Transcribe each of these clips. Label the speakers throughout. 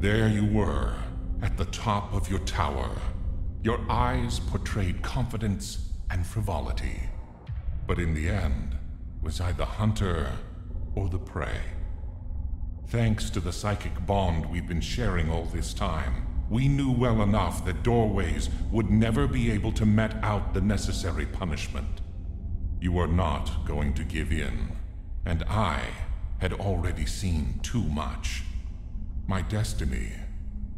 Speaker 1: there you were, at the top of your tower. Your eyes portrayed confidence and frivolity. But in the end, was I the hunter or the prey? Thanks to the psychic bond we've been sharing all this time, we knew well enough that doorways would never be able to met out the necessary punishment. You are not going to give in, and I had already seen too much. My destiny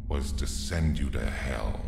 Speaker 1: was to send you to hell.